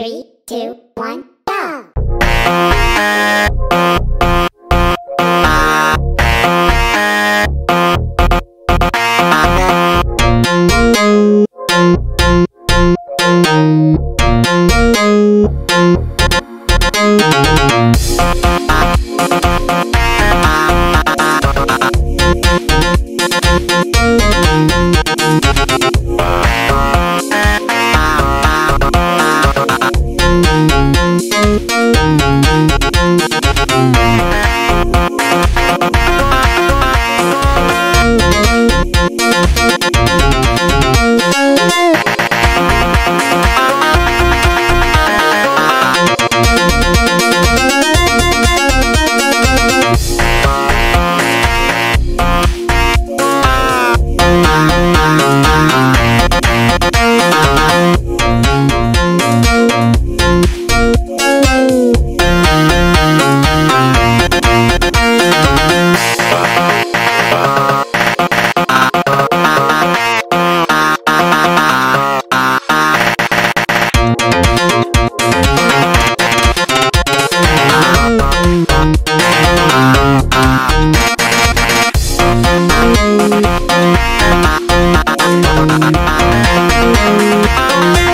Three, two, one, Música